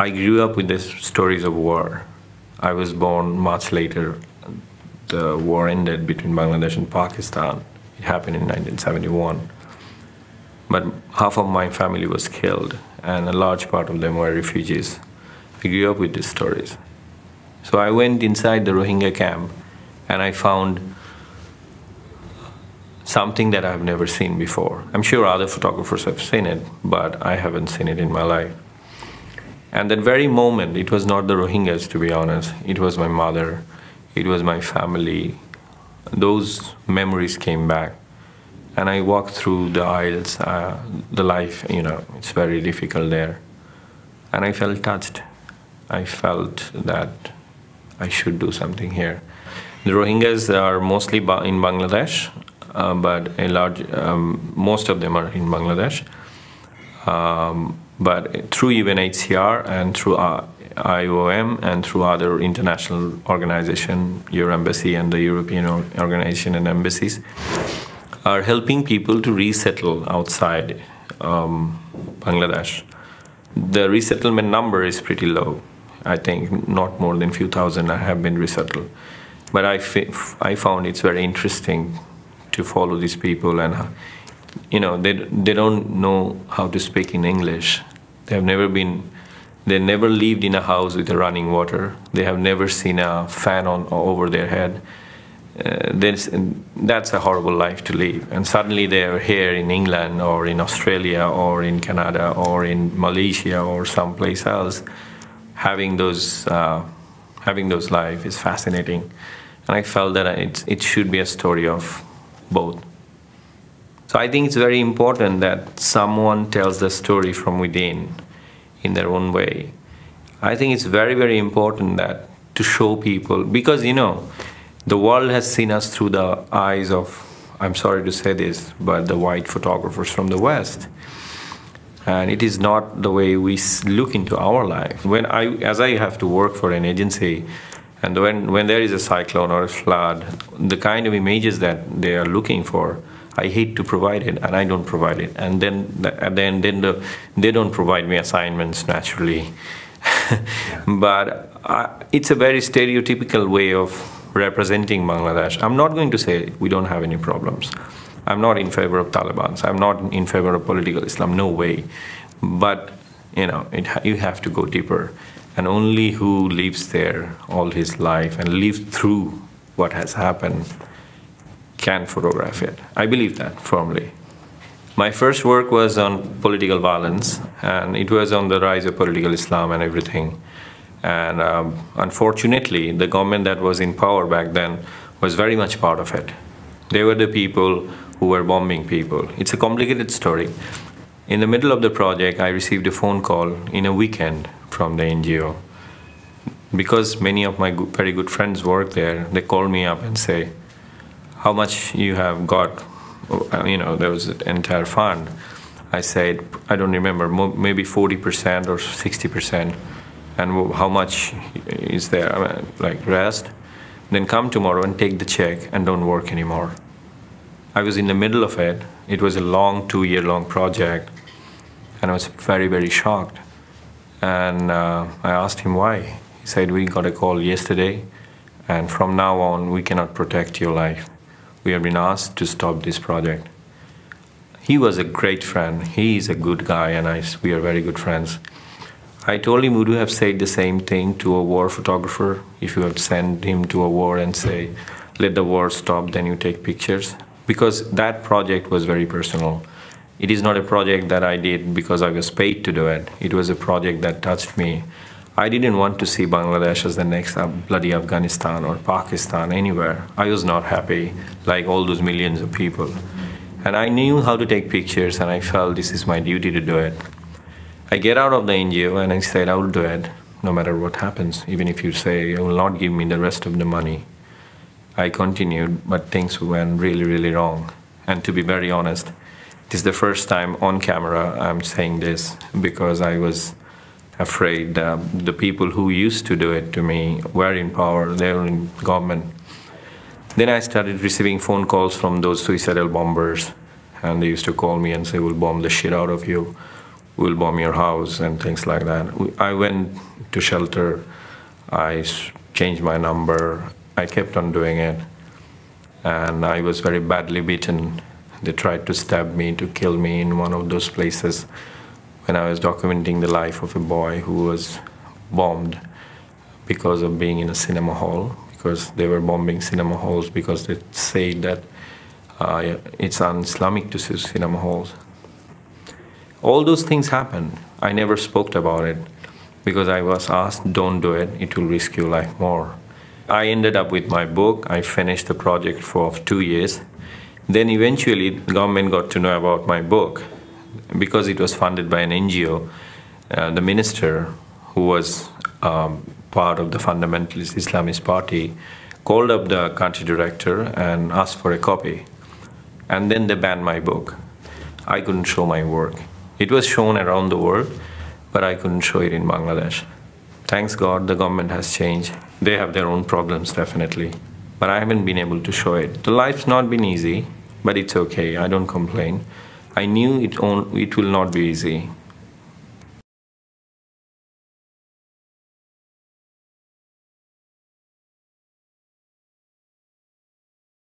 I grew up with the stories of war. I was born much later. The war ended between Bangladesh and Pakistan. It happened in 1971. But half of my family was killed, and a large part of them were refugees. I grew up with these stories. So I went inside the Rohingya camp and I found something that I've never seen before. I'm sure other photographers have seen it, but I haven't seen it in my life. And that very moment, it was not the Rohingyas, to be honest. It was my mother, it was my family. Those memories came back. And I walked through the aisles, uh, the life, you know, it's very difficult there. And I felt touched. I felt that I should do something here. The Rohingyas are mostly in Bangladesh, uh, but a large, um, most of them are in Bangladesh. Um, but through UNHCR and through uh, IOM and through other international organizations, your embassy and the European organization and embassies, are helping people to resettle outside um, Bangladesh. The resettlement number is pretty low. I think not more than few thousand have been resettled. But I, I found it's very interesting to follow these people and you know they they don't know how to speak in English. They have never been they never lived in a house with running water. They have never seen a fan on over their head. Uh, that's a horrible life to live. And suddenly they're here in England or in Australia or in Canada or in Malaysia or someplace else having those uh, having those life is fascinating, and I felt that it it should be a story of both. So I think it's very important that someone tells the story from within, in their own way. I think it's very very important that to show people because you know the world has seen us through the eyes of I'm sorry to say this, but the white photographers from the West and it is not the way we look into our life. When I, as I have to work for an agency, and when when there is a cyclone or a flood, the kind of images that they are looking for, I hate to provide it, and I don't provide it. And then and then then the, they don't provide me assignments naturally. but uh, it's a very stereotypical way of representing Bangladesh. I'm not going to say we don't have any problems. I'm not in favor of Taliban. I'm not in favor of political Islam. No way. But you know, it, you have to go deeper. And only who lives there all his life and lived through what has happened can photograph it. I believe that firmly. My first work was on political violence, and it was on the rise of political Islam and everything. And um, unfortunately, the government that was in power back then was very much part of it. They were the people who were bombing people. It's a complicated story. In the middle of the project, I received a phone call in a weekend from the NGO. Because many of my very good friends work there, they called me up and say, how much you have got, you know, there was an entire fund. I said, I don't remember, maybe 40% or 60%. And how much is there, like rest? Then come tomorrow and take the check and don't work anymore. I was in the middle of it. It was a long, two year long project, and I was very, very shocked. And uh, I asked him why. He said, We got a call yesterday, and from now on, we cannot protect your life. We have been asked to stop this project. He was a great friend. He is a good guy, and I, we are very good friends. I told him, Would you have said the same thing to a war photographer if you had sent him to a war and say, Let the war stop, then you take pictures? because that project was very personal. It is not a project that I did because I was paid to do it. It was a project that touched me. I didn't want to see Bangladesh as the next bloody Afghanistan or Pakistan anywhere. I was not happy, like all those millions of people. And I knew how to take pictures, and I felt this is my duty to do it. I get out of the NGO and I said, I will do it no matter what happens, even if you say you will not give me the rest of the money. I continued, but things went really, really wrong. And to be very honest, it is the first time on camera I'm saying this because I was afraid uh, the people who used to do it to me were in power, they were in government. Then I started receiving phone calls from those suicidal bombers, and they used to call me and say, We'll bomb the shit out of you. we'll bomb your house and things like that. I went to shelter. I changed my number. I kept on doing it. And I was very badly beaten. They tried to stab me, to kill me in one of those places when I was documenting the life of a boy who was bombed because of being in a cinema hall, because they were bombing cinema halls because they said that uh, it's un-Islamic to see cinema halls. All those things happened. I never spoke about it because I was asked, don't do it, it will risk your life more. I ended up with my book. I finished the project for two years. Then eventually, the government got to know about my book because it was funded by an NGO. Uh, the minister, who was um, part of the fundamentalist Islamist party, called up the country director and asked for a copy. And then they banned my book. I couldn't show my work. It was shown around the world, but I couldn't show it in Bangladesh. Thanks God, the government has changed. They have their own problems, definitely. But I haven't been able to show it. The life's not been easy, but it's okay. I don't complain. I knew it, it will not be easy.